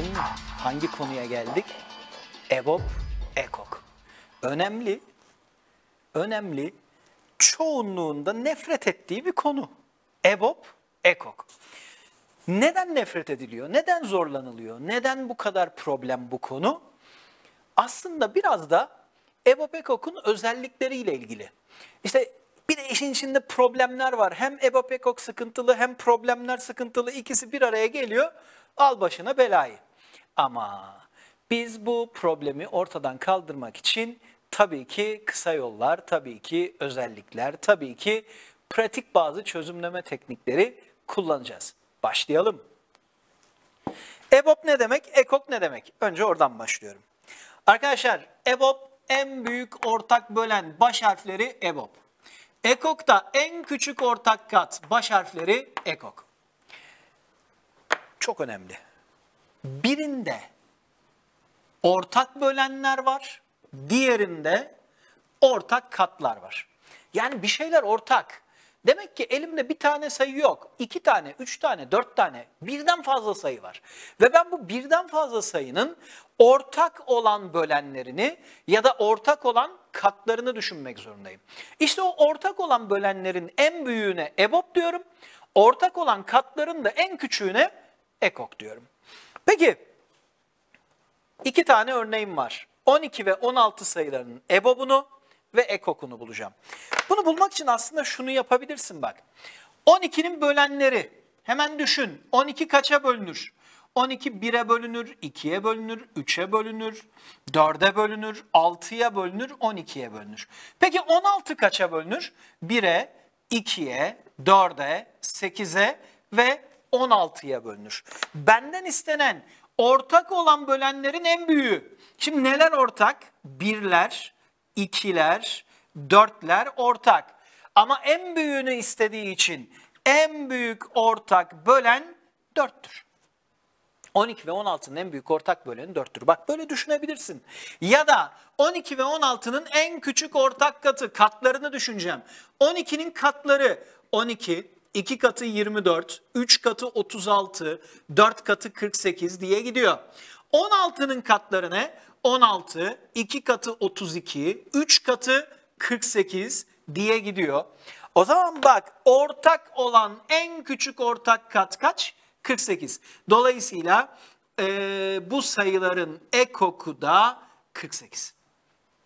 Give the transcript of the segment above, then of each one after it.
Mü? Hangi konuya geldik? EBOB, EKOK. Önemli, önemli, çoğunluğunda nefret ettiği bir konu. EBOB, EKOK. Neden nefret ediliyor? Neden zorlanılıyor? Neden bu kadar problem bu konu? Aslında biraz da EBOB EKOK'un özellikleriyle ilgili. İşte bir de işin içinde problemler var. Hem EBOB EKOK sıkıntılı hem problemler sıkıntılı. İkisi bir araya geliyor. Al başına belayı. Ama biz bu problemi ortadan kaldırmak için tabii ki kısa yollar, tabii ki özellikler, tabii ki pratik bazı çözümleme teknikleri kullanacağız. Başlayalım. EBOB ne demek? EKOK ne demek? Önce oradan başlıyorum. Arkadaşlar EBOB en büyük ortak bölen baş harfleri EBOB. EKOK da en küçük ortak kat baş harfleri EKOK. Çok önemli. Birinde ortak bölenler var, diğerinde ortak katlar var. Yani bir şeyler ortak. Demek ki elimde bir tane sayı yok. iki tane, üç tane, dört tane, birden fazla sayı var. Ve ben bu birden fazla sayının ortak olan bölenlerini ya da ortak olan katlarını düşünmek zorundayım. İşte o ortak olan bölenlerin en büyüğüne EBOB diyorum. Ortak olan katların da en küçüğüne EKOK diyorum. Peki iki tane örneğim var. 12 ve 16 sayılarının EBOB'unu ve EKOK'unu bulacağım. Bunu bulmak için aslında şunu yapabilirsin bak. 12'nin bölenleri hemen düşün. 12 kaça bölünür? 12 1'e bölünür, 2'ye bölünür, 3'e bölünür, 4'e bölünür, 6'ya bölünür, 12'ye bölünür. Peki 16 kaça bölünür? 1'e, 2'ye, 4'e, 8'e ve 16'ya bölünür. Benden istenen ortak olan bölenlerin en büyüğü. Şimdi neler ortak? Birler, ikiler, dörtler ortak. Ama en büyüğünü istediği için en büyük ortak bölen dörttür. 12 ve 16'nın en büyük ortak böleni 4'tür. Bak böyle düşünebilirsin. Ya da 12 ve 16'nın en küçük ortak katı, katlarını düşüneceğim. 12'nin katları 12, 2 katı 24, 3 katı 36, 4 katı 48 diye gidiyor. 16'nın katları ne? 16, 2 katı 32, 3 katı 48 diye gidiyor. O zaman bak ortak olan en küçük ortak kat kaç? 48. Dolayısıyla e, bu sayıların ekoku da 48.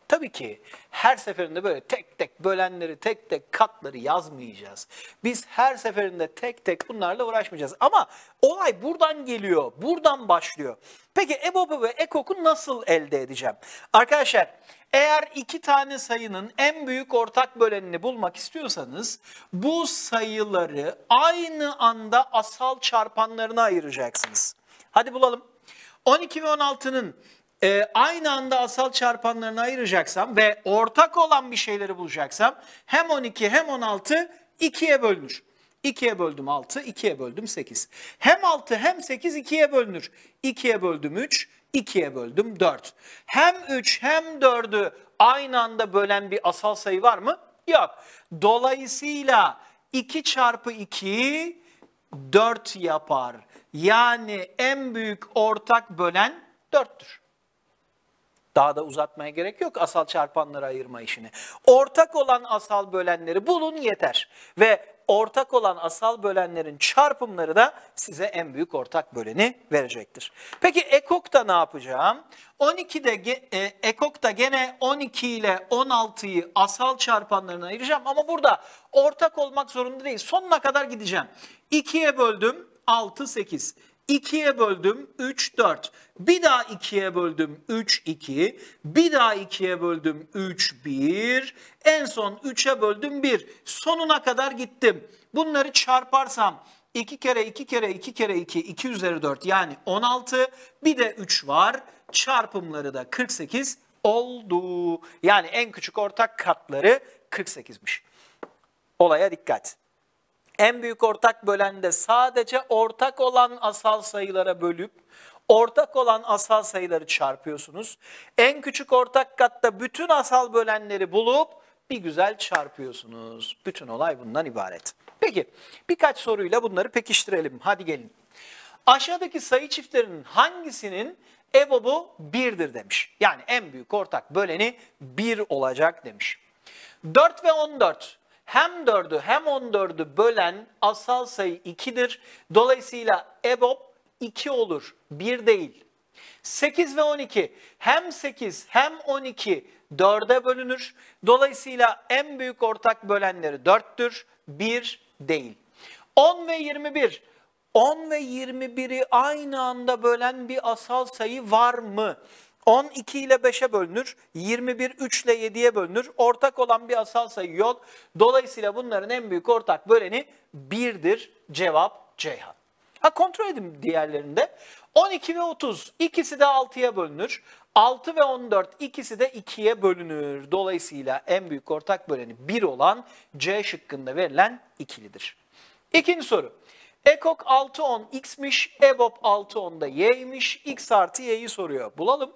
Tabii ki her seferinde böyle tek tek bölenleri, tek tek katları yazmayacağız. Biz her seferinde tek tek bunlarla uğraşmayacağız. Ama olay buradan geliyor, buradan başlıyor. Peki EBOB'u ve EKOK'u nasıl elde edeceğim? Arkadaşlar eğer iki tane sayının en büyük ortak bölenini bulmak istiyorsanız bu sayıları aynı anda asal çarpanlarına ayıracaksınız. Hadi bulalım. 12 ve 16'nın e, aynı anda asal çarpanlarını ayıracaksam ve ortak olan bir şeyleri bulacaksam hem 12 hem 16 2'ye bölünür. 2'ye böldüm 6, 2'ye böldüm 8. Hem 6 hem 8 2'ye bölünür. 2'ye böldüm 3, 2'ye böldüm 4. Hem 3 hem 4'ü aynı anda bölen bir asal sayı var mı? Yok. Dolayısıyla 2 çarpı 2 4 yapar. Yani en büyük ortak bölen 4'tür. Daha da uzatmaya gerek yok asal çarpanları ayırma işini. Ortak olan asal bölenleri bulun yeter. Ve ortak olan asal bölenlerin çarpımları da size en büyük ortak böleni verecektir. Peki ekokta ne yapacağım? 12'de e, ekokta gene 12 ile 16'yı asal çarpanlarına ayıracağım ama burada ortak olmak zorunda değil. Sonuna kadar gideceğim. 2'ye böldüm 6 8. 2'ye böldüm 3, 4. Bir daha 2'ye böldüm 3, 2. Bir daha 2'ye böldüm 3, 1. En son 3'e böldüm 1. Sonuna kadar gittim. Bunları çarparsam 2 kere 2 kere 2 kere 2, 2 üzeri 4 yani 16. Bir de 3 var. Çarpımları da 48 oldu. Yani en küçük ortak katları 48'miş. Olaya dikkat. En büyük ortak bölende sadece ortak olan asal sayılara bölüp ortak olan asal sayıları çarpıyorsunuz. En küçük ortak katta bütün asal bölenleri bulup bir güzel çarpıyorsunuz. Bütün olay bundan ibaret. Peki birkaç soruyla bunları pekiştirelim. Hadi gelin. Aşağıdaki sayı çiftlerinin hangisinin EBOB'u 1'dir demiş. Yani en büyük ortak böleni 1 olacak demiş. 4 ve 14 hem 4'ü hem 14'ü bölen asal sayı 2'dir. Dolayısıyla EBOB 2 olur, 1 değil. 8 ve 12 hem 8 hem 12 4'e bölünür. Dolayısıyla en büyük ortak bölenleri 4'tür, 1 değil. 10 ve 21 10 ve 21'i aynı anda bölen bir asal sayı var mı? 10 2 ile 5'e bölünür, 21 3 ile 7'ye bölünür. Ortak olan bir asal sayı yok. Dolayısıyla bunların en büyük ortak böleni 1'dir. Cevap Ceyhan. Ha kontrol edin diğerlerinde. 12 ve 30 ikisi de 6'ya bölünür. 6 ve 14 ikisi de 2'ye bölünür. Dolayısıyla en büyük ortak böleni 1 olan C şıkkında verilen ikilidir. İkinci soru. Ekok 610 x'miş, EBOB 610 da y'ymiş. x artı y'yi soruyor. Bulalım.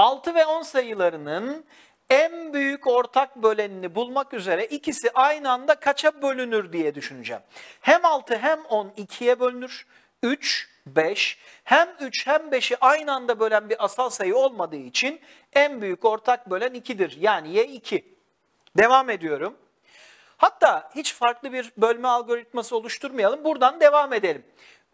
6 ve 10 sayılarının en büyük ortak bölenini bulmak üzere ikisi aynı anda kaça bölünür diye düşüneceğim. Hem 6 hem 10 2'ye bölünür. 3, 5. Hem 3 hem 5'i aynı anda bölen bir asal sayı olmadığı için en büyük ortak bölen 2'dir. Yani y 2. Devam ediyorum. Hatta hiç farklı bir bölme algoritması oluşturmayalım. Buradan devam edelim.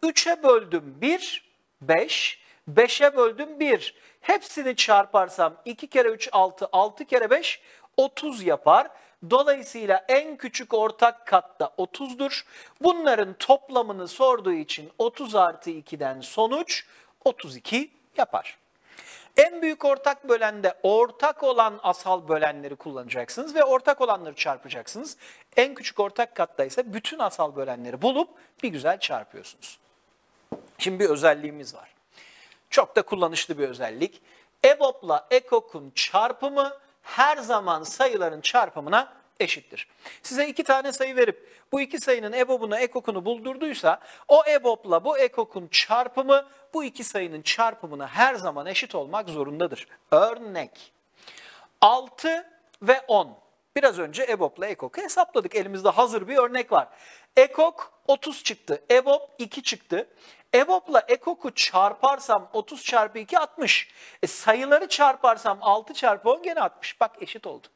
3'e böldüm 1, 5. 5'e böldüm 1. Hepsini çarparsam 2 kere 3 6, 6 kere 5 30 yapar. Dolayısıyla en küçük ortak katta 30'dur. Bunların toplamını sorduğu için 30 artı 2'den sonuç 32 yapar. En büyük ortak bölende ortak olan asal bölenleri kullanacaksınız ve ortak olanları çarpacaksınız. En küçük ortak katta ise bütün asal bölenleri bulup bir güzel çarpıyorsunuz. Şimdi bir özelliğimiz var. Çok da kullanışlı bir özellik. EBOB'la EKOK'un çarpımı her zaman sayıların çarpımına eşittir. Size iki tane sayı verip bu iki sayının EBOB'unu EKOK'unu buldurduysa o EBOB'la bu EKOK'un çarpımı bu iki sayının çarpımına her zaman eşit olmak zorundadır. Örnek 6 ve 10. Biraz önce EBOB'la EKOK'u hesapladık. Elimizde hazır bir örnek var. EKOK 30 çıktı. EBOB 2 çıktı. EBOB'la EKOK'u çarparsam 30 çarpı 2 60. E sayıları çarparsam 6 çarpı 10 gene 60. Bak eşit oldu.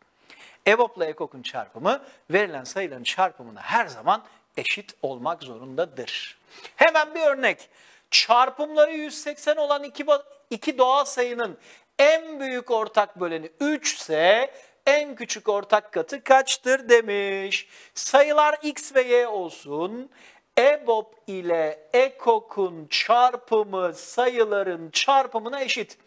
EBOB'la EKOK'un çarpımı verilen sayıların çarpımına her zaman eşit olmak zorundadır. Hemen bir örnek. Çarpımları 180 olan iki, iki doğal sayının en büyük ortak böleni 3 ise en küçük ortak katı kaçtır demiş. Sayılar x ve y olsun. EBOB ile EKOK'un çarpımı sayıların çarpımına eşit.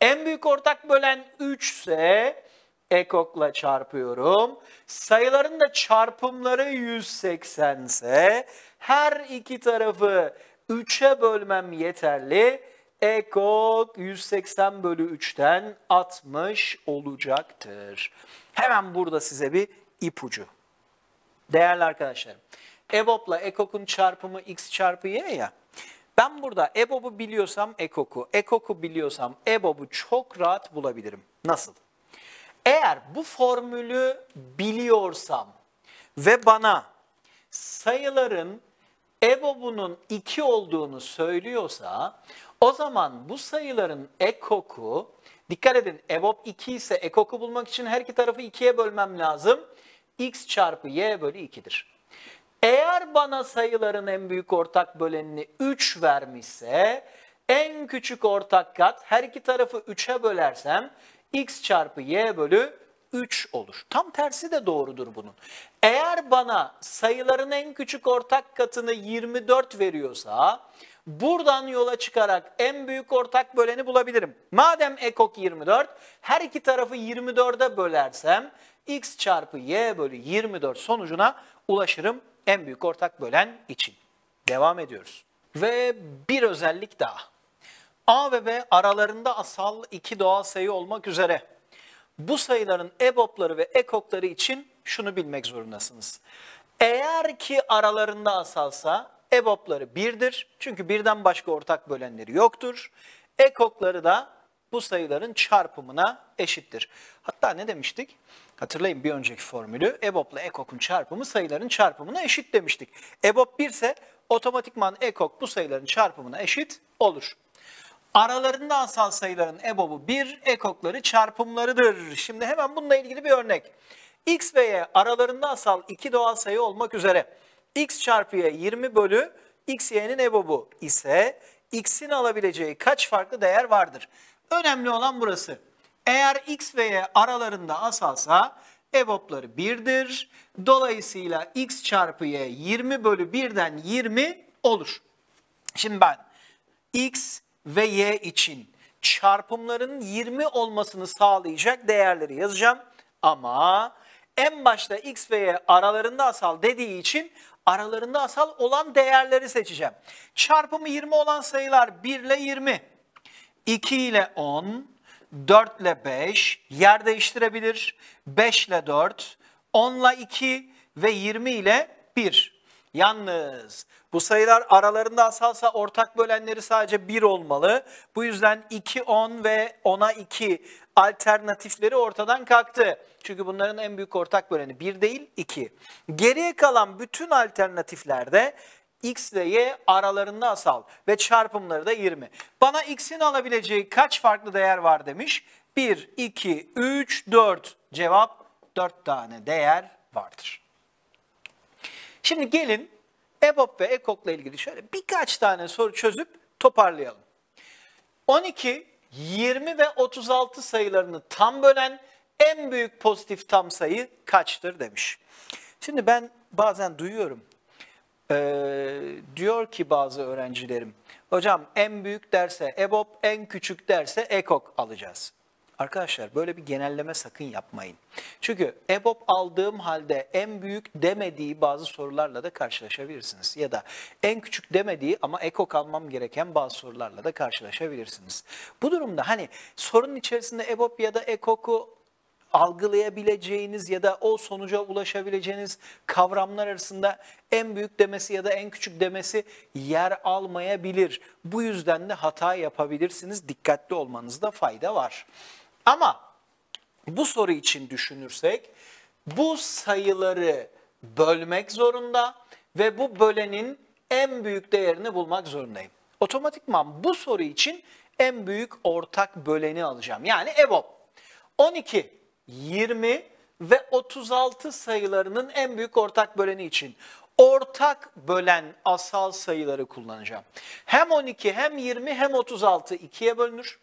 En büyük ortak bölen 3 ise EKOK'la çarpıyorum. Sayıların da çarpımları 180 ise her iki tarafı 3'e bölmem yeterli. EKOK 180 bölü 3'ten 60 olacaktır. Hemen burada size bir ipucu. Değerli arkadaşlarım, EBOB'la EKOK'un çarpımı x çarpı y ya. Ben burada EBOB'u biliyorsam EKOK'u, EKOK'u biliyorsam EBOB'u çok rahat bulabilirim. Nasıl? Eğer bu formülü biliyorsam ve bana sayıların EBOB'unun 2 olduğunu söylüyorsa o zaman bu sayıların ekoku, dikkat edin EBOB 2 ise ekoku bulmak için her iki tarafı 2'ye bölmem lazım. x çarpı y bölü 2'dir. Eğer bana sayıların en büyük ortak bölenini 3 vermişse en küçük ortak kat her iki tarafı 3'e bölersem x çarpı y bölü 3 olur. Tam tersi de doğrudur bunun. Eğer bana sayıların en küçük ortak katını 24 veriyorsa buradan yola çıkarak en büyük ortak böleni bulabilirim. Madem ekok 24 her iki tarafı 24'e bölersem x çarpı y bölü 24 sonucuna ulaşırım en büyük ortak bölen için. Devam ediyoruz. Ve bir özellik daha. A ve B aralarında asal iki doğal sayı olmak üzere bu sayıların EBOB'ları ve EKOK'ları için şunu bilmek zorundasınız. Eğer ki aralarında asalsa EBOB'ları birdir. Çünkü birden başka ortak bölenleri yoktur. EKOK'ları da bu sayıların çarpımına eşittir. Hatta ne demiştik? Hatırlayın bir önceki formülü. EBOB ile EKOK'un çarpımı sayıların çarpımına eşit demiştik. EBOB 1 ise otomatikman EKOK bu sayıların çarpımına eşit olur. Aralarında asal sayıların EBOB'u 1, EKOK'ları çarpımlarıdır. Şimdi hemen bununla ilgili bir örnek. X ve Y aralarında asal iki doğal sayı olmak üzere X çarpı Y 20 bölü X, Y'nin EBOB'u ise X'in alabileceği kaç farklı değer vardır? Önemli olan burası. Eğer X ve Y aralarında asalsa EBOB'ları 1'dir. Dolayısıyla X çarpı Y 20 bölü 1'den 20 olur. Şimdi ben X ve Y için çarpımların 20 olmasını sağlayacak değerleri yazacağım. Ama en başta X ve Y aralarında asal dediği için aralarında asal olan değerleri seçeceğim. Çarpımı 20 olan sayılar 1 ile 20, 2 ile 10, 4 ile 5, yer değiştirebilir, 5 ile 4, 10 ile 2 ve 20 ile 1. Yalnız bu sayılar aralarında asalsa ortak bölenleri sadece 1 olmalı. Bu yüzden 2, 10 ve 10'a 2 alternatifleri ortadan kalktı. Çünkü bunların en büyük ortak böleni 1 değil 2. Geriye kalan bütün alternatiflerde x ile y aralarında asal ve çarpımları da 20. Bana x'in alabileceği kaç farklı değer var demiş. 1, 2, 3, 4. Cevap 4 tane değer vardır. Şimdi gelin EBOB ve EKOK'la ilgili şöyle birkaç tane soru çözüp toparlayalım. 12, 20 ve 36 sayılarını tam bölen en büyük pozitif tam sayı kaçtır demiş. Şimdi ben bazen duyuyorum. Ee, diyor ki bazı öğrencilerim, hocam en büyük derse EBOB, en küçük derse EKOK alacağız. Arkadaşlar böyle bir genelleme sakın yapmayın. Çünkü EBOB aldığım halde en büyük demediği bazı sorularla da karşılaşabilirsiniz. Ya da en küçük demediği ama EKOK almam gereken bazı sorularla da karşılaşabilirsiniz. Bu durumda hani sorunun içerisinde EBOB ya da EKOK'u algılayabileceğiniz ya da o sonuca ulaşabileceğiniz kavramlar arasında en büyük demesi ya da en küçük demesi yer almayabilir. Bu yüzden de hata yapabilirsiniz. Dikkatli olmanızda fayda var. Ama bu soru için düşünürsek bu sayıları bölmek zorunda ve bu bölenin en büyük değerini bulmak zorundayım. Otomatikman bu soru için en büyük ortak böleni alacağım. Yani EBOB. 12, 20 ve 36 sayılarının en büyük ortak böleni için ortak bölen asal sayıları kullanacağım. Hem 12 hem 20 hem 36 ikiye bölünür.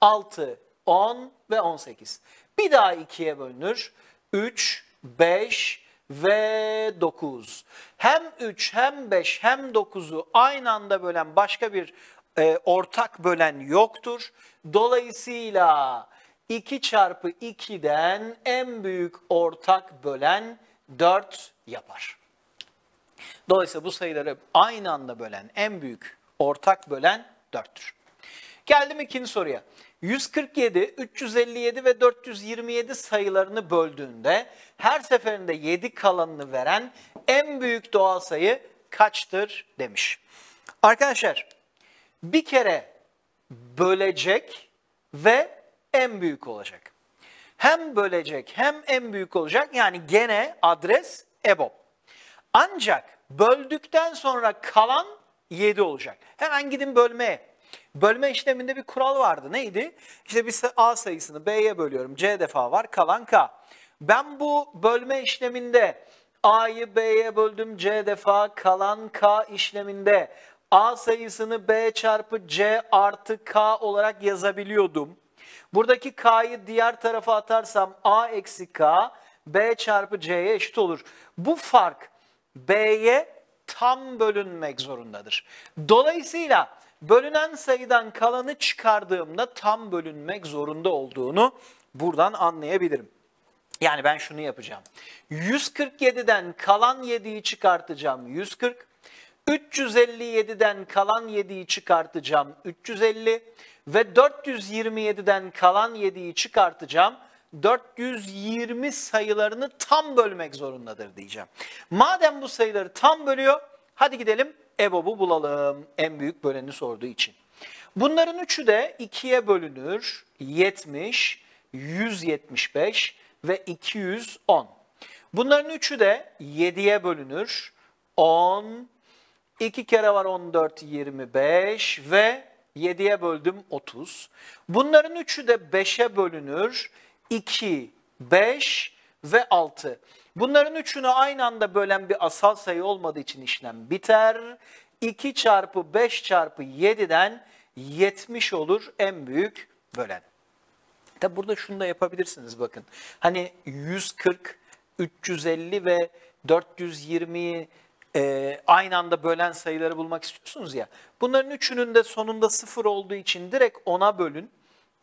6, 10 ve 18. Bir daha ikiye bölünür. 3, 5 ve 9. Hem 3 hem 5 hem 9'u aynı anda bölen başka bir e, ortak bölen yoktur. Dolayısıyla 2 çarpı 2'den en büyük ortak bölen 4 yapar. Dolayısıyla bu sayıları aynı anda bölen en büyük ortak bölen 4'tür. Geldim ikinci soruya. 147, 357 ve 427 sayılarını böldüğünde her seferinde 7 kalanını veren en büyük doğal sayı kaçtır demiş. Arkadaşlar bir kere bölecek ve en büyük olacak. Hem bölecek hem en büyük olacak yani gene adres EBOB. Ancak böldükten sonra kalan 7 olacak. Hemen gidin bölmeye. Bölme işleminde bir kural vardı. Neydi? İşte bir A sayısını B'ye bölüyorum. C defa var. Kalan K. Ben bu bölme işleminde A'yı B'ye böldüm C defa kalan K işleminde A sayısını B çarpı C artı K olarak yazabiliyordum. Buradaki K'yı diğer tarafa atarsam A eksi K B çarpı C'ye eşit olur. Bu fark B'ye tam bölünmek zorundadır. Dolayısıyla bölünen sayıdan kalanı çıkardığımda tam bölünmek zorunda olduğunu buradan anlayabilirim. Yani ben şunu yapacağım. 147'den kalan 7'yi çıkartacağım 140. 357'den kalan 7'yi çıkartacağım 350 ve 427'den kalan 7'yi çıkartacağım 420 sayılarını tam bölmek zorundadır diyeceğim. Madem bu sayıları tam bölüyor hadi gidelim EBOB'u bulalım en büyük böleni sorduğu için. Bunların üçü de 2'ye bölünür. 70, 175 ve 210. Bunların üçü de 7'ye bölünür. 10, 2 kere var 14, 25 ve 7'ye böldüm 30. Bunların üçü de 5'e bölünür. 2, 5 ve 6. Bunların üçünü aynı anda bölen bir asal sayı olmadığı için işlem biter. 2 çarpı 5 çarpı 7'den 70 olur en büyük bölen. Tabi burada şunu da yapabilirsiniz bakın. Hani 140, 350 ve 420'yi e, aynı anda bölen sayıları bulmak istiyorsunuz ya. Bunların üçünün de sonunda sıfır olduğu için direkt 10'a bölün.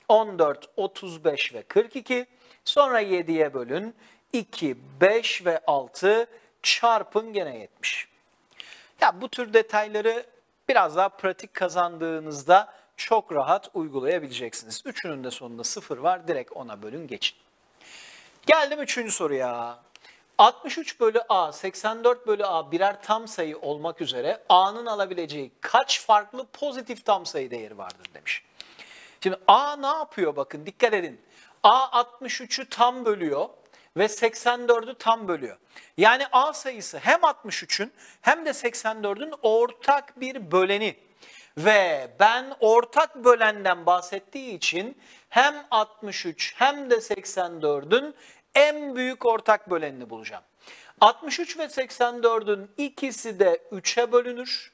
14, 35 ve 42. Sonra 7'ye bölün. 2, 5 ve 6 çarpın gene 70. Ya bu tür detayları biraz daha pratik kazandığınızda çok rahat uygulayabileceksiniz. Üçünün de sonunda sıfır var. Direkt ona bölün geçin. Geldim üçüncü soruya. 63 bölü A, 84 bölü A birer tam sayı olmak üzere A'nın alabileceği kaç farklı pozitif tam sayı değeri vardır demiş. Şimdi A ne yapıyor bakın dikkat edin. A 63'ü tam bölüyor ve 84'ü tam bölüyor. Yani A sayısı hem 63'ün hem de 84'ün ortak bir böleni. Ve ben ortak bölenden bahsettiği için hem 63 hem de 84'ün en büyük ortak bölenini bulacağım. 63 ve 84'ün ikisi de 3'e bölünür.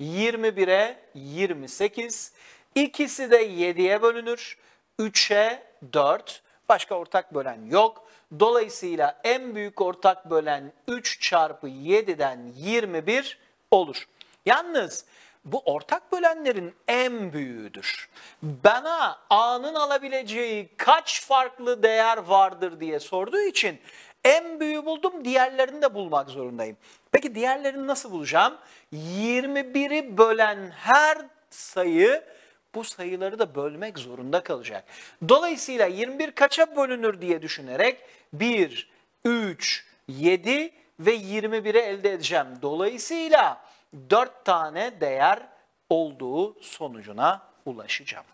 21'e 28. İkisi de 7'ye bölünür. 3'e 4. Başka ortak bölen yok. Dolayısıyla en büyük ortak bölen 3 çarpı 7'den 21 olur. Yalnız bu ortak bölenlerin en büyüğüdür. Bana A'nın alabileceği kaç farklı değer vardır diye sorduğu için en büyüğü buldum, diğerlerini de bulmak zorundayım. Peki diğerlerini nasıl bulacağım? 21'i bölen her sayı bu sayıları da bölmek zorunda kalacak. Dolayısıyla 21 kaça bölünür diye düşünerek 1, 3, 7 ve 21'i elde edeceğim. Dolayısıyla 4 tane değer olduğu sonucuna ulaşacağım.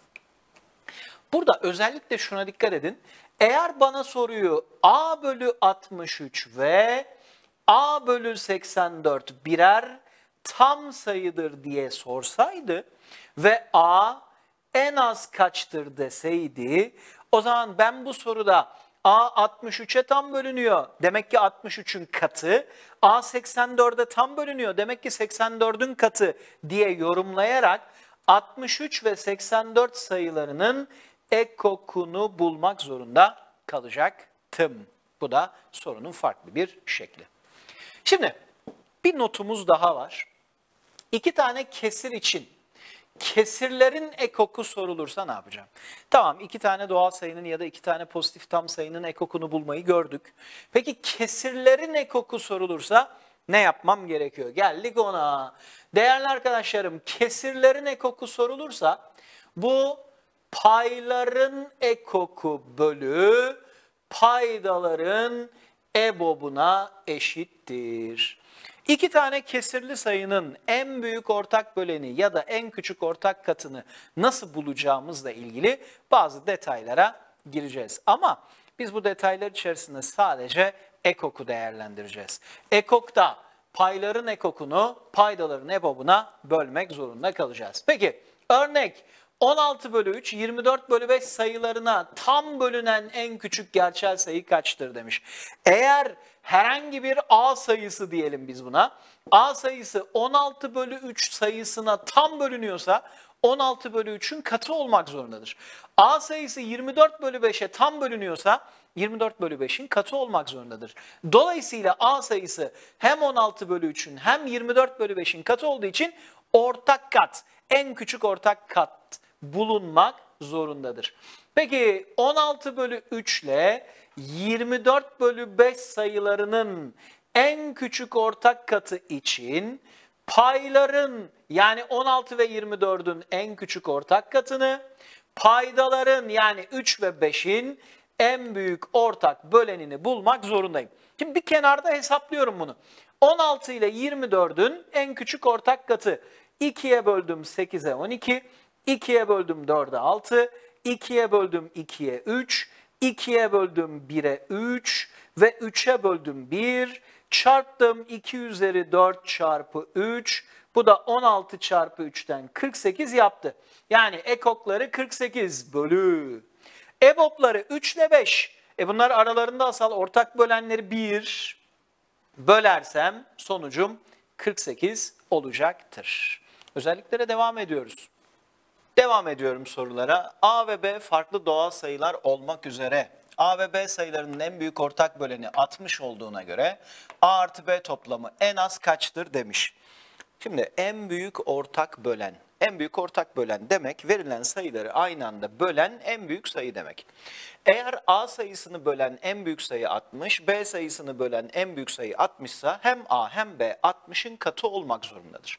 Burada özellikle şuna dikkat edin. Eğer bana soruyu A bölü 63 ve A bölü 84 birer tam sayıdır diye sorsaydı ve A en az kaçtır deseydi o zaman ben bu soruda A 63'e tam bölünüyor. Demek ki 63'ün katı. A 84'e tam bölünüyor. Demek ki 84'ün katı diye yorumlayarak 63 ve 84 sayılarının ekokunu bulmak zorunda kalacaktım. Bu da sorunun farklı bir şekli. Şimdi bir notumuz daha var. İki tane kesir için kesirlerin ekoku sorulursa ne yapacağım? Tamam iki tane doğal sayının ya da iki tane pozitif tam sayının ekokunu bulmayı gördük. Peki kesirlerin ekoku sorulursa ne yapmam gerekiyor? Geldik ona. Değerli arkadaşlarım kesirlerin ekoku sorulursa bu payların ekoku bölü paydaların ebobuna eşittir. İki tane kesirli sayının en büyük ortak böleni ya da en küçük ortak katını nasıl bulacağımızla ilgili bazı detaylara gireceğiz. Ama biz bu detaylar içerisinde sadece ekoku değerlendireceğiz. Ekokta payların ekokunu paydaların ebobuna bölmek zorunda kalacağız. Peki örnek 16 bölü 3, 24 bölü 5 sayılarına tam bölünen en küçük gerçel sayı kaçtır demiş. Eğer herhangi bir A sayısı diyelim biz buna. A sayısı 16 bölü 3 sayısına tam bölünüyorsa 16 bölü 3'ün katı olmak zorundadır. A sayısı 24 bölü 5'e tam bölünüyorsa 24 bölü 5'in katı olmak zorundadır. Dolayısıyla A sayısı hem 16 bölü 3'ün hem 24 bölü 5'in katı olduğu için ortak kat, en küçük ortak kat bulunmak zorundadır. Peki 16 bölü 3 ile 24 bölü 5 sayılarının en küçük ortak katı için payların yani 16 ve 24'ün en küçük ortak katını, paydaların yani 3 ve 5'in en büyük ortak bölenini bulmak zorundayım. Şimdi bir kenarda hesaplıyorum bunu. 16 ile 24'ün en küçük ortak katı 2'ye böldüm 8'e 12, 2'ye böldüm 4'e 6, 2'ye böldüm 2'ye 3, 2'ye böldüm 1'e 3 ve 3'e böldüm 1. Çarptım 2 üzeri 4 çarpı 3. Bu da 16 çarpı 3'ten 48 yaptı. Yani ekokları 48 bölü. EBOB'ları 3 ile 5. E bunlar aralarında asal ortak bölenleri 1 bölersem sonucum 48 olacaktır. Özelliklere devam ediyoruz. Devam ediyorum sorulara. A ve B farklı doğal sayılar olmak üzere A ve B sayılarının en büyük ortak böleni 60 olduğuna göre A artı B toplamı en az kaçtır demiş. Şimdi en büyük ortak bölen, en büyük ortak bölen demek verilen sayıları aynı anda bölen en büyük sayı demek. Eğer A sayısını bölen en büyük sayı 60, B sayısını bölen en büyük sayı 60 ise hem A hem B 60'ın katı olmak zorundadır.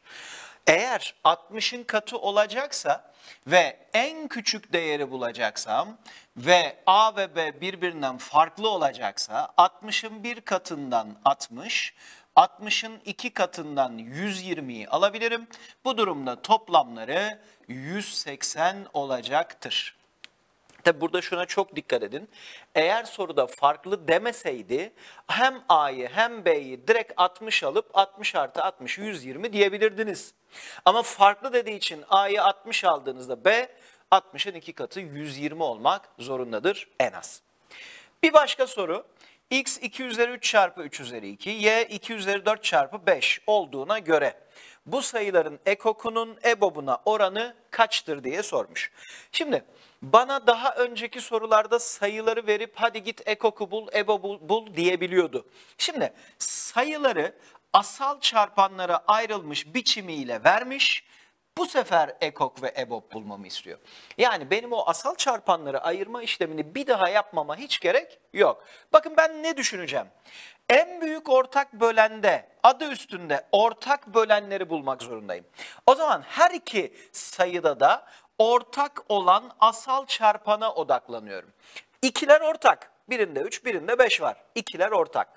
Eğer 60'ın katı olacaksa ve en küçük değeri bulacaksam ve A ve B birbirinden farklı olacaksa 60'ın bir katından 60, 60'ın iki katından 120'yi alabilirim. Bu durumda toplamları 180 olacaktır. Tabi burada şuna çok dikkat edin. Eğer soruda farklı demeseydi hem A'yı hem B'yi direkt 60 alıp 60 artı 60 120 diyebilirdiniz. Ama farklı dediği için A'yı 60 aldığınızda B 60'ın iki katı 120 olmak zorundadır en az. Bir başka soru. X 2 üzeri 3 çarpı 3 üzeri 2, Y 2 üzeri 4 çarpı 5 olduğuna göre bu sayıların ekokunun EBOB'una oranı kaçtır diye sormuş. Şimdi bana daha önceki sorularda sayıları verip hadi git ekoku bul, EBOB bul, bul diyebiliyordu. Şimdi sayıları asal çarpanlara ayrılmış biçimiyle vermiş. Bu sefer ekok ve EBOB bulmamı istiyor. Yani benim o asal çarpanları ayırma işlemini bir daha yapmama hiç gerek yok. Bakın ben ne düşüneceğim? En büyük ortak bölende adı üstünde ortak bölenleri bulmak zorundayım. O zaman her iki sayıda da ortak olan asal çarpana odaklanıyorum. İkiler ortak. Birinde 3, birinde 5 var. İkiler ortak.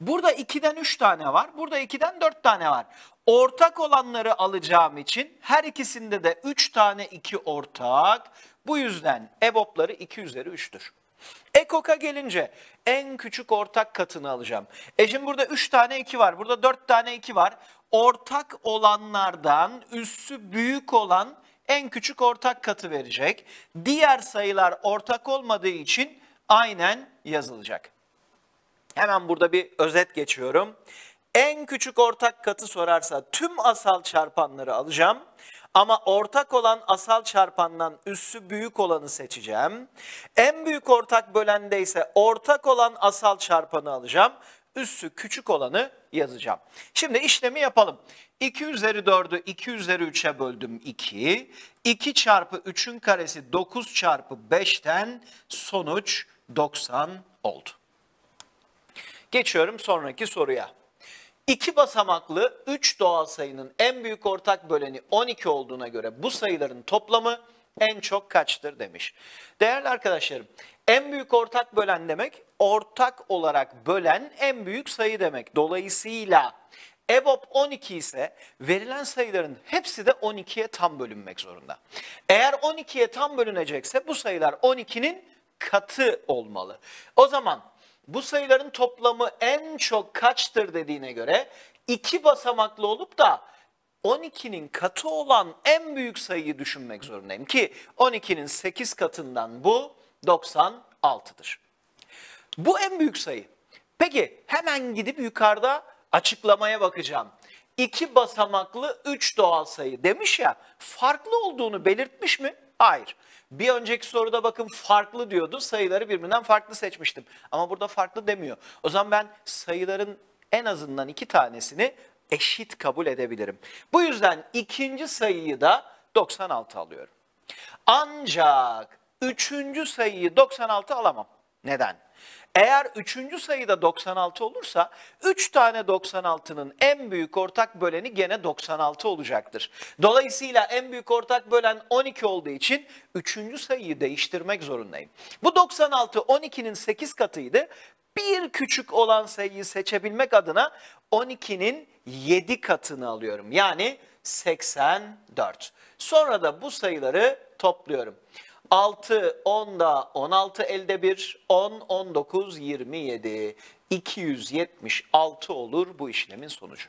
Burada 2'den 3 tane var. Burada 2'den 4 tane var. Ortak olanları alacağım için her ikisinde de 3 tane 2 ortak. Bu yüzden EBOB'ları 2 üzeri 3'tür. Ekok'a gelince en küçük ortak katını alacağım. E şimdi burada 3 tane 2 var. Burada 4 tane 2 var. Ortak olanlardan üssü büyük olan en küçük ortak katı verecek. Diğer sayılar ortak olmadığı için aynen yazılacak. Hemen burada bir özet geçiyorum. En küçük ortak katı sorarsa tüm asal çarpanları alacağım. Ama ortak olan asal çarpandan üssü büyük olanı seçeceğim. En büyük ortak bölende ise ortak olan asal çarpanı alacağım. Üssü küçük olanı yazacağım. Şimdi işlemi yapalım. 2 üzeri 4'ü 2 üzeri 3'e böldüm 2. 2 çarpı 3'ün karesi 9 çarpı 5'ten sonuç 90 oldu. Geçiyorum sonraki soruya. İki basamaklı 3 doğal sayının en büyük ortak böleni 12 olduğuna göre bu sayıların toplamı en çok kaçtır demiş. Değerli arkadaşlarım, en büyük ortak bölen demek ortak olarak bölen en büyük sayı demek. Dolayısıyla EBOB 12 ise verilen sayıların hepsi de 12'ye tam bölünmek zorunda. Eğer 12'ye tam bölünecekse bu sayılar 12'nin katı olmalı. O zaman bu sayıların toplamı en çok kaçtır dediğine göre iki basamaklı olup da 12'nin katı olan en büyük sayıyı düşünmek zorundayım ki 12'nin 8 katından bu 96'dır. Bu en büyük sayı. Peki hemen gidip yukarıda açıklamaya bakacağım. İki basamaklı 3 doğal sayı demiş ya farklı olduğunu belirtmiş mi? Hayır. Bir önceki soruda bakın farklı diyordu. Sayıları birbirinden farklı seçmiştim. Ama burada farklı demiyor. O zaman ben sayıların en azından iki tanesini eşit kabul edebilirim. Bu yüzden ikinci sayıyı da 96 alıyorum. Ancak üçüncü sayıyı 96 alamam. Neden? Eğer üçüncü sayıda 96 olursa 3 tane 96'nın en büyük ortak böleni gene 96 olacaktır. Dolayısıyla en büyük ortak bölen 12 olduğu için üçüncü sayıyı değiştirmek zorundayım. Bu 96 12'nin 8 katıydı. Bir küçük olan sayıyı seçebilmek adına 12'nin 7 katını alıyorum. Yani 84. Sonra da bu sayıları topluyorum. 6, 10 da 16 elde 1, 10, 19, 27. 276 olur bu işlemin sonucu.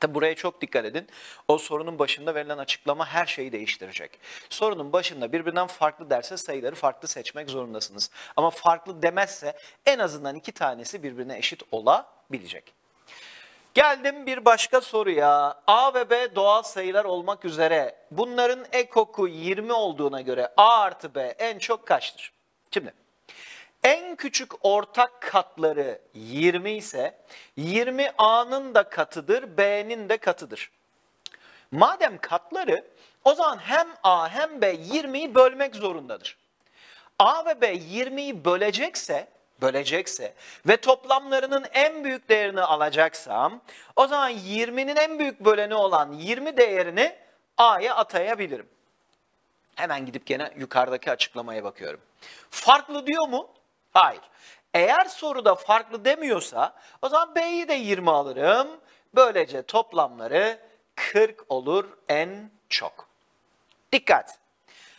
Tabi buraya çok dikkat edin. O sorunun başında verilen açıklama her şeyi değiştirecek. Sorunun başında birbirinden farklı derse sayıları farklı seçmek zorundasınız. Ama farklı demezse en azından iki tanesi birbirine eşit olabilecek. Geldim bir başka soruya. A ve B doğal sayılar olmak üzere bunların ekoku 20 olduğuna göre A artı B en çok kaçtır? Şimdi en küçük ortak katları 20 ise 20 A'nın da katıdır, B'nin de katıdır. Madem katları o zaman hem A hem B 20'yi bölmek zorundadır. A ve B 20'yi bölecekse, bölecekse ve toplamlarının en büyük değerini alacaksam o zaman 20'nin en büyük böleni olan 20 değerini A'ya atayabilirim. Hemen gidip gene yukarıdaki açıklamaya bakıyorum. Farklı diyor mu? Hayır. Eğer soruda farklı demiyorsa o zaman B'yi de 20 alırım. Böylece toplamları 40 olur en çok. Dikkat!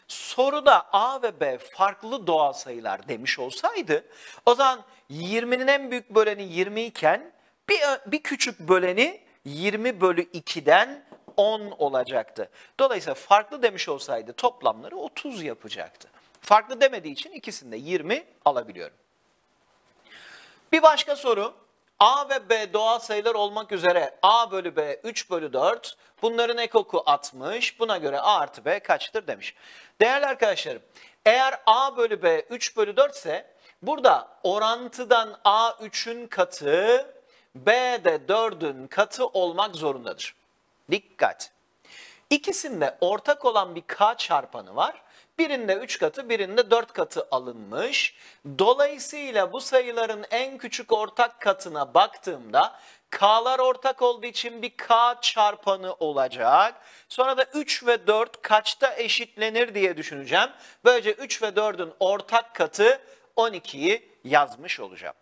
Soruda A ve B farklı doğal sayılar demiş olsaydı o zaman 20'nin en büyük böleni 20 iken bir, bir küçük böleni 20 bölü 2'den 10 olacaktı. Dolayısıyla farklı demiş olsaydı toplamları 30 yapacaktı. Farklı demediği için ikisinde 20 alabiliyorum. Bir başka soru. A ve B doğal sayılar olmak üzere A bölü B 3 bölü 4. Bunların ekoku 60. Buna göre A artı B kaçtır demiş. Değerli arkadaşlarım eğer A bölü B 3 bölü 4 ise burada orantıdan A 3'ün katı B de 4'ün katı olmak zorundadır. Dikkat. İkisinde ortak olan bir K çarpanı var. Birinde 3 katı, birinde 4 katı alınmış. Dolayısıyla bu sayıların en küçük ortak katına baktığımda K'lar ortak olduğu için bir K çarpanı olacak. Sonra da 3 ve 4 kaçta eşitlenir diye düşüneceğim. Böylece 3 ve 4'ün ortak katı 12'yi yazmış olacağım.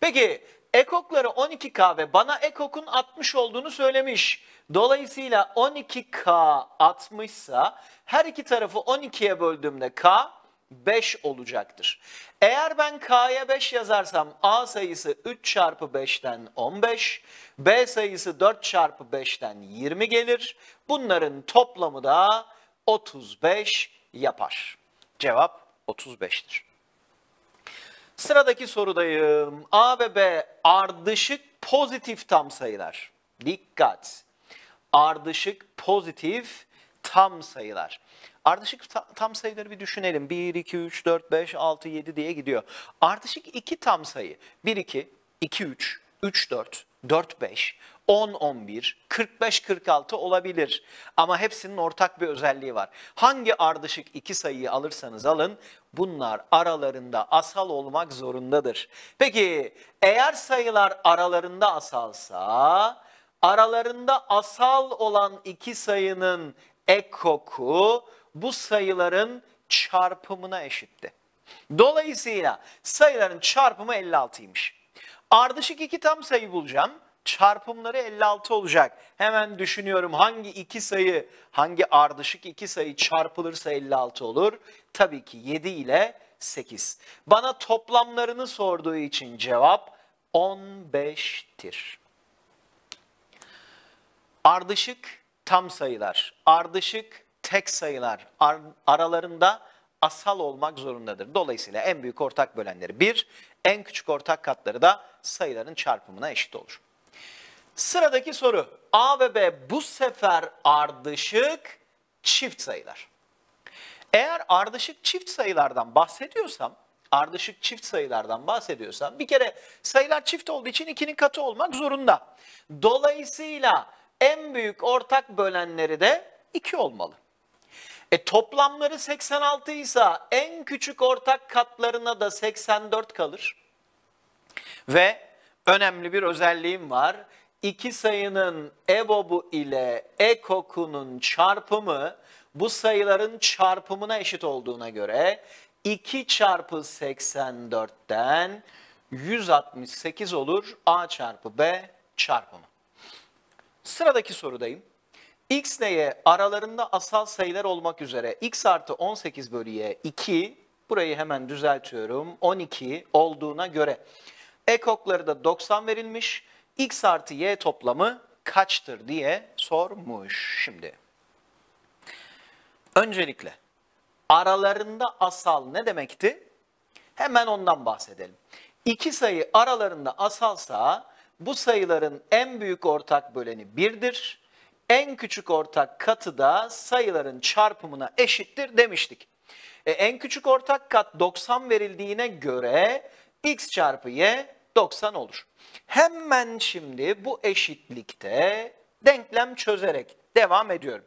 Peki ekokları 12K ve bana ekokun 60 olduğunu söylemiş. Dolayısıyla 12K 60 ise her iki tarafı 12'ye böldüğümde K 5 olacaktır. Eğer ben K'ya 5 yazarsam A sayısı 3 çarpı 5'ten 15, B sayısı 4 çarpı 5'ten 20 gelir. Bunların toplamı da 35 yapar. Cevap 35'tir. Sıradaki sorudayım. A ve B ardışık pozitif tam sayılar. Dikkat. Ardışık pozitif tam sayılar. Ardışık tam sayıları bir düşünelim. 1, 2, 3, 4, 5, 6, 7 diye gidiyor. Ardışık iki tam sayı. 1, 2, 2, 3, 3, 4, 4, 5, 10, 11, 45, 46 olabilir. Ama hepsinin ortak bir özelliği var. Hangi ardışık iki sayıyı alırsanız alın bunlar aralarında asal olmak zorundadır. Peki eğer sayılar aralarında asalsa aralarında asal olan iki sayının ekoku bu sayıların çarpımına eşitti. Dolayısıyla sayıların çarpımı 56'ymış. Ardışık iki tam sayı bulacağım. Çarpımları 56 olacak. Hemen düşünüyorum hangi iki sayı, hangi ardışık iki sayı çarpılırsa 56 olur? Tabii ki 7 ile 8. Bana toplamlarını sorduğu için cevap 15'tir. Ardışık tam sayılar, ardışık tek sayılar ar aralarında asal olmak zorundadır. Dolayısıyla en büyük ortak bölenleri 1, en küçük ortak katları da sayıların çarpımına eşit olur. Sıradaki soru A ve B bu sefer ardışık çift sayılar. Eğer ardışık çift sayılardan bahsediyorsam, ardışık çift sayılardan bahsediyorsam bir kere sayılar çift olduğu için ikinin katı olmak zorunda. Dolayısıyla en büyük ortak bölenleri de 2 olmalı. E toplamları 86 ise en küçük ortak katlarına da 84 kalır. Ve önemli bir özelliğim var. İki sayının EBOB'u ile EKOK'unun çarpımı bu sayıların çarpımına eşit olduğuna göre 2 çarpı 84'ten 168 olur. A çarpı B çarpımı. Sıradaki sorudayım. x y aralarında asal sayılar olmak üzere x artı 18 bölü y 2, burayı hemen düzeltiyorum, 12 olduğuna göre ekokları da 90 verilmiş, x artı y toplamı kaçtır diye sormuş şimdi. Öncelikle aralarında asal ne demekti? Hemen ondan bahsedelim. İki sayı aralarında asalsa bu sayıların en büyük ortak böleni 1'dir. En küçük ortak katı da sayıların çarpımına eşittir demiştik. E, en küçük ortak kat 90 verildiğine göre x çarpı y 90 olur. Hemen şimdi bu eşitlikte denklem çözerek devam ediyorum.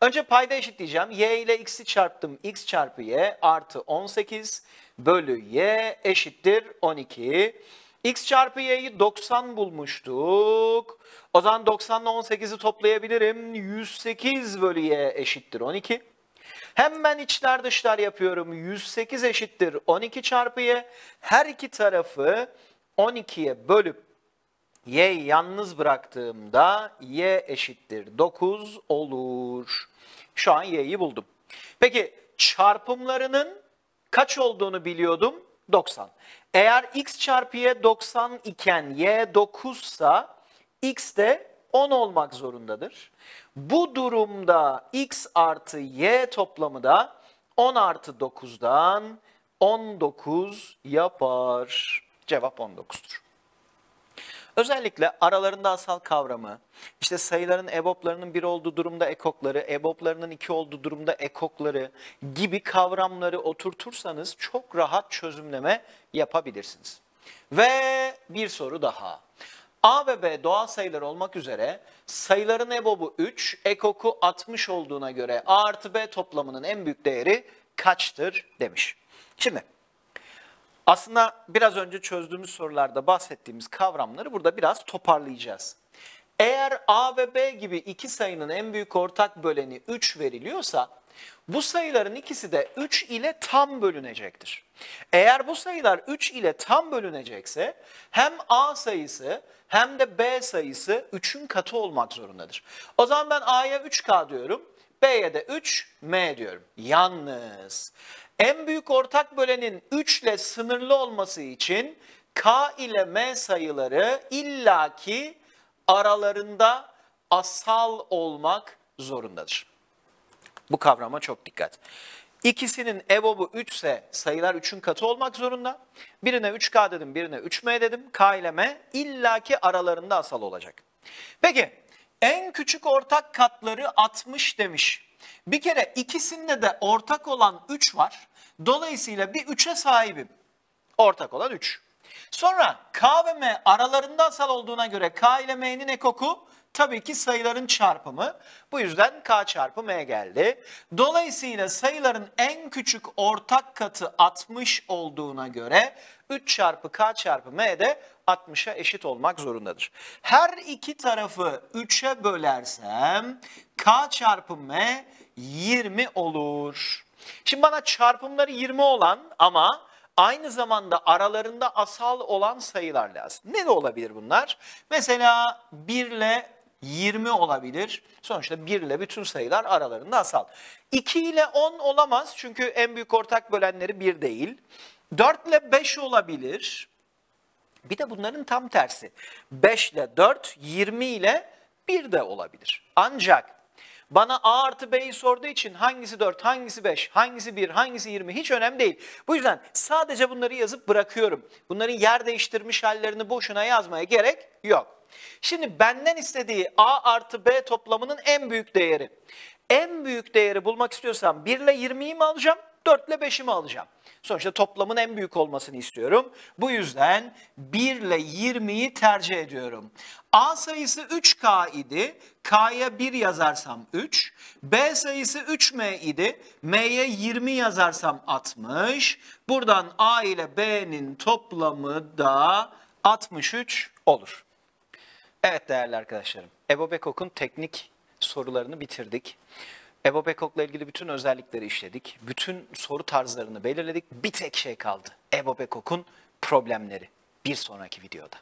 Önce payda eşitleyeceğim. y ile x'i çarptım. x çarpı y artı 18 bölü y eşittir 12. x çarpı y'yi 90 bulmuştuk. O zaman 90 ile 18'i toplayabilirim. 108 bölü y eşittir 12. Hemen içler dışlar yapıyorum. 108 eşittir 12 çarpı y. Her iki tarafı 12'ye bölüp y'yi yalnız bıraktığımda y eşittir 9 olur. Şu an y'yi buldum. Peki çarpımlarının kaç olduğunu biliyordum? 90. Eğer x çarpı y 90 iken y 9 sa x de 10 olmak zorundadır. Bu durumda x artı y toplamı da 10 artı 9'dan 19 yapar. Cevap 19'dur. Özellikle aralarında asal kavramı, işte sayıların eboplarının bir olduğu durumda ekokları, eboplarının iki olduğu durumda ekokları gibi kavramları oturtursanız çok rahat çözümleme yapabilirsiniz. Ve bir soru daha. A ve B doğal sayılar olmak üzere sayıların ebobu 3, ekoku 60 olduğuna göre A artı B toplamının en büyük değeri kaçtır demiş. Şimdi aslında biraz önce çözdüğümüz sorularda bahsettiğimiz kavramları burada biraz toparlayacağız. Eğer A ve B gibi iki sayının en büyük ortak böleni 3 veriliyorsa bu sayıların ikisi de 3 ile tam bölünecektir. Eğer bu sayılar 3 ile tam bölünecekse hem A sayısı hem de B sayısı 3'ün katı olmak zorundadır. O zaman ben A'ya 3K diyorum, B'ye de 3M diyorum. Yalnız en büyük ortak bölenin 3 ile sınırlı olması için K ile M sayıları illaki aralarında asal olmak zorundadır. Bu kavrama çok dikkat. İkisinin EBOB'u 3 ise sayılar 3'ün katı olmak zorunda. Birine 3K dedim, birine 3M dedim. K ile M illaki aralarında asal olacak. Peki en küçük ortak katları 60 demiş. Bir kere ikisinde de ortak olan 3 var. Dolayısıyla bir 3'e sahibim. Ortak olan 3. Sonra K ve M aralarında asal olduğuna göre K ile M'nin ekoku tabii ki sayıların çarpımı. Bu yüzden K çarpı M geldi. Dolayısıyla sayıların en küçük ortak katı 60 olduğuna göre 3 çarpı K çarpı M de 60'a eşit olmak zorundadır. Her iki tarafı 3'e bölersem K çarpı M 20 olur. Şimdi bana çarpımları 20 olan ama aynı zamanda aralarında asal olan sayılar lazım. Ne de olabilir bunlar? Mesela 1 ile 20 olabilir. Sonuçta 1 ile bütün sayılar aralarında asal. 2 ile 10 olamaz çünkü en büyük ortak bölenleri 1 değil. 4 ile 5 olabilir. Bir de bunların tam tersi. 5 ile 4, 20 ile 1 de olabilir. Ancak bana A artı B'yi sorduğu için hangisi 4, hangisi 5, hangisi 1, hangisi 20 hiç önemli değil. Bu yüzden sadece bunları yazıp bırakıyorum. Bunların yer değiştirmiş hallerini boşuna yazmaya gerek yok. Şimdi benden istediği A artı B toplamının en büyük değeri. En büyük değeri bulmak istiyorsam 1 ile 20'yi mi alacağım, 4 ile 5'i mi alacağım? Sonuçta toplamın en büyük olmasını istiyorum. Bu yüzden 1 ile 20'yi tercih ediyorum. A sayısı 3K idi. K'ya 1 yazarsam 3. B sayısı 3M idi. M'ye 20 yazarsam 60. Buradan A ile B'nin toplamı da 63 olur. Evet değerli arkadaşlarım. Ebo Bekok'un teknik sorularını bitirdik. Ebo Bekok'la ilgili bütün özellikleri işledik. Bütün soru tarzlarını belirledik. Bir tek şey kaldı. Ebo Bekok'un problemleri. Bir sonraki videoda.